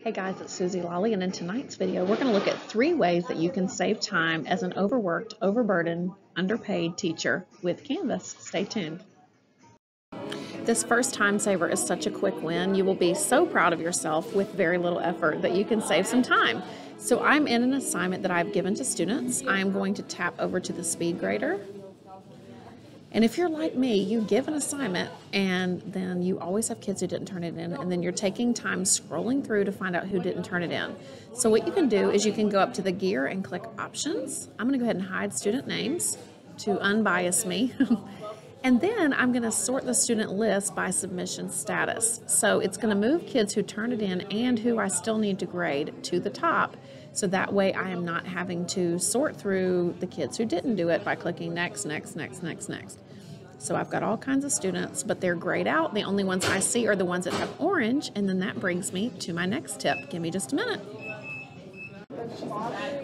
Hey guys, it's Suzy Lolley, and in tonight's video, we're going to look at three ways that you can save time as an overworked, overburdened, underpaid teacher with Canvas. Stay tuned. This first time saver is such a quick win. You will be so proud of yourself with very little effort that you can save some time. So I'm in an assignment that I've given to students. I'm going to tap over to the speed grader and if you're like me, you give an assignment and then you always have kids who didn't turn it in, and then you're taking time scrolling through to find out who didn't turn it in. So, what you can do is you can go up to the gear and click options. I'm going to go ahead and hide student names to unbias me. and then I'm going to sort the student list by submission status. So, it's going to move kids who turned it in and who I still need to grade to the top. So that way I am not having to sort through the kids who didn't do it by clicking next, next, next, next, next. So I've got all kinds of students, but they're grayed out. The only ones I see are the ones that have orange, and then that brings me to my next tip. Give me just a minute.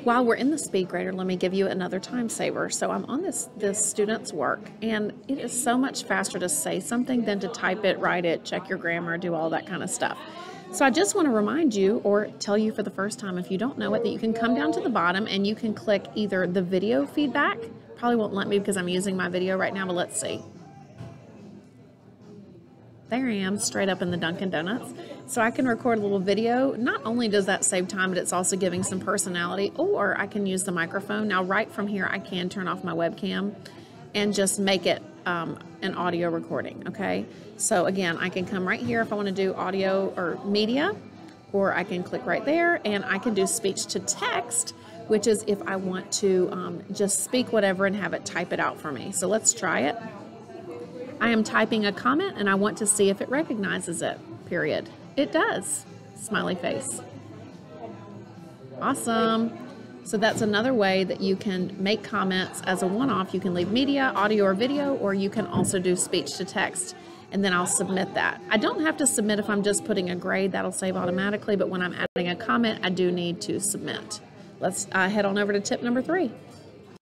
While we're in the speed grader, let me give you another time saver. So I'm on this, this student's work, and it is so much faster to say something than to type it, write it, check your grammar, do all that kind of stuff. So I just want to remind you or tell you for the first time if you don't know it that you can come down to the bottom and you can click either the video feedback Probably won't let me because I'm using my video right now, but let's see. There I am, straight up in the Dunkin' Donuts. So I can record a little video. Not only does that save time, but it's also giving some personality, or I can use the microphone. Now, right from here, I can turn off my webcam and just make it um, an audio recording, okay? So again, I can come right here if I want to do audio or media, or I can click right there and I can do speech to text which is if I want to um, just speak whatever and have it type it out for me. So let's try it. I am typing a comment and I want to see if it recognizes it, period. It does, smiley face. Awesome. So that's another way that you can make comments as a one-off. You can leave media, audio or video, or you can also do speech to text and then I'll submit that. I don't have to submit if I'm just putting a grade, that'll save automatically, but when I'm adding a comment, I do need to submit. Let's uh, head on over to tip number three.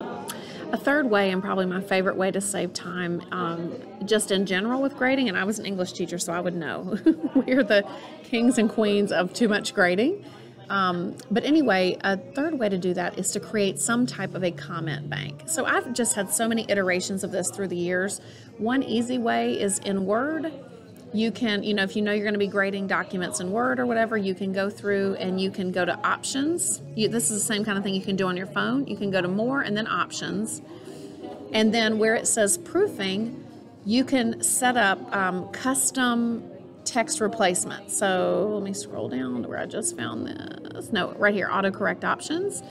A third way, and probably my favorite way to save time, um, just in general with grading, and I was an English teacher, so I would know. We're the kings and queens of too much grading. Um, but anyway, a third way to do that is to create some type of a comment bank. So I've just had so many iterations of this through the years. One easy way is in Word you can, you know, if you know you're going to be grading documents in Word or whatever, you can go through and you can go to options. You, this is the same kind of thing you can do on your phone. You can go to more and then options. And then where it says proofing, you can set up um, custom text replacement. So let me scroll down to where I just found this. No, right here, autocorrect options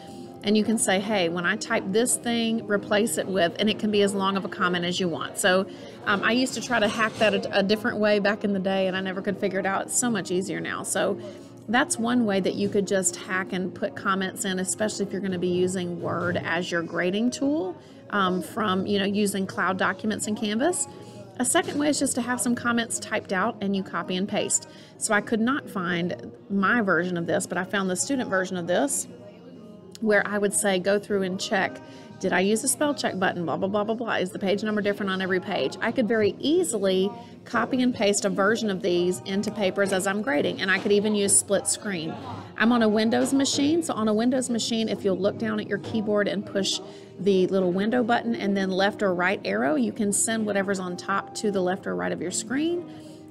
and you can say, hey, when I type this thing, replace it with, and it can be as long of a comment as you want. So um, I used to try to hack that a, a, different way back in the day, and I never could figure it out. It's so much easier now. So that's one way that you could just hack and put comments in, especially if you're going to be using Word as your grading tool um, from, you know, using cloud documents in Canvas. A second way is just to have some comments typed out and you copy and paste. So I could not find my version of this, but I found the student version of this where I would say go through and check did I use a spell check button? Blah, blah, blah, blah, blah. Is the page number different on every page? I could very easily copy and paste a version of these into papers as I'm grading, and I could even use split screen. I'm on a Windows machine, so on a Windows machine, if you'll look down at your keyboard and push the little window button and then left or right arrow, you can send whatever's on top to the left or right of your screen.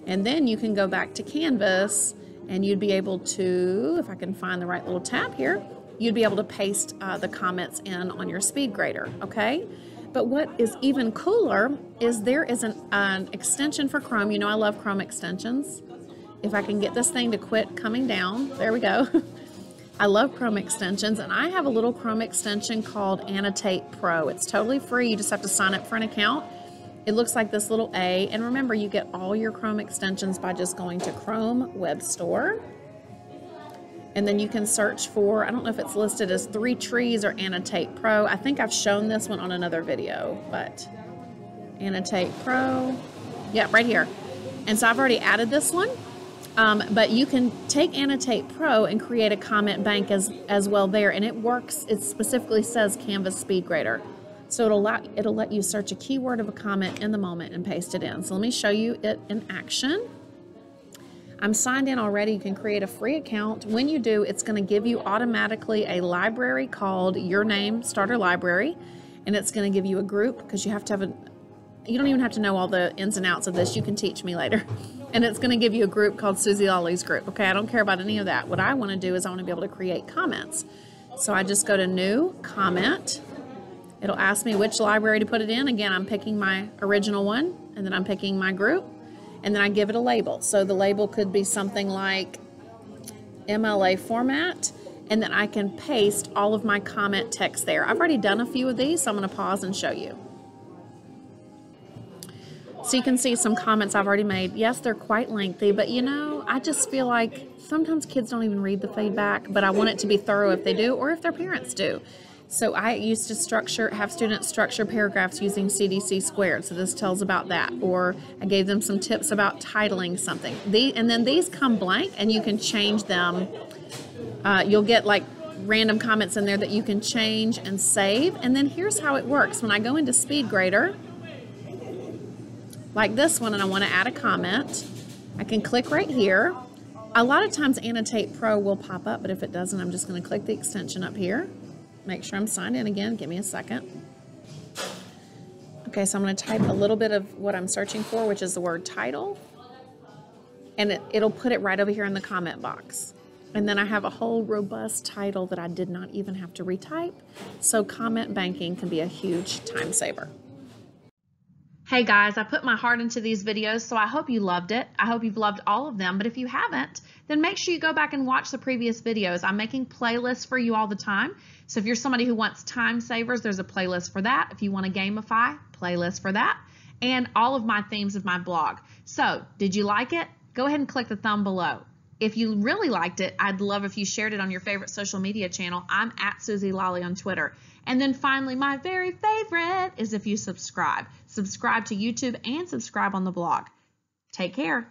And then you can go back to Canvas and you'd be able to, if I can find the right little tab here, you'd be able to paste uh, the comments in on your speed grader, okay? But what is even cooler is there is an, an extension for Chrome. You know I love Chrome extensions. If I can get this thing to quit coming down, there we go. I love Chrome extensions, and I have a little Chrome extension called Annotate Pro. It's totally free. You just have to sign up for an account. It looks like this little A, and remember, you get all your Chrome extensions by just going to Chrome Web Store and then you can search for, I don't know if it's listed as Three Trees or Annotate Pro. I think I've shown this one on another video, but Annotate Pro. Yeah, right here. And so I've already added this one. Um, but you can take Annotate Pro and create a comment bank as, as well there. And it works, it specifically says Canvas Speed Grader. So it'll, allow, it'll let you search a keyword of a comment in the moment and paste it in. So let me show you it in action. I'm signed in already. You can create a free account. When you do, it's going to give you automatically a library called Your Name Starter Library, and it's going to give you a group because you have to have a. You don't even have to know all the ins and outs of this. You can teach me later. And it's going to give you a group called Suzy Lolley's group. Okay, I don't care about any of that. What I want to do is I want to be able to create comments. So I just go to New Comment. It'll ask me which library to put it in. Again, I'm picking my original one, and then I'm picking my group and then I give it a label. So the label could be something like MLA format, and then I can paste all of my comment text there. I've already done a few of these, so I'm going to pause and show you. So you can see some comments I've already made. Yes, they're quite lengthy, but you know, I just feel like sometimes kids don't even read the feedback, but I want it to be thorough if they do or if their parents do. So I used to structure, have students structure paragraphs using CDC squared. So this tells about that. Or I gave them some tips about titling something. The, and then these come blank and you can change them. Uh, you'll get like random comments in there that you can change and save. And then here's how it works. When I go into SpeedGrader, like this one, and I want to add a comment, I can click right here. A lot of times Annotate Pro will pop up, but if it doesn't, I'm just going to click the extension up here. Make sure I'm signed in again. Give me a second. Okay, so I'm going to type a little bit of what I'm searching for, which is the word title. And it, it'll put it right over here in the comment box. And then I have a whole robust title that I did not even have to retype. So comment banking can be a huge time saver. Hey guys, I put my heart into these videos, so I hope you loved it. I hope you've loved all of them, but if you haven't, then make sure you go back and watch the previous videos. I'm making playlists for you all the time. So if you're somebody who wants time savers, there's a playlist for that. If you want to gamify, playlist for that. And all of my themes of my blog. So did you like it? Go ahead and click the thumb below. If you really liked it, I'd love if you shared it on your favorite social media channel. I'm at Suzy Lolley on Twitter. And then finally, my very favorite is if you subscribe. Subscribe to YouTube and subscribe on the blog. Take care.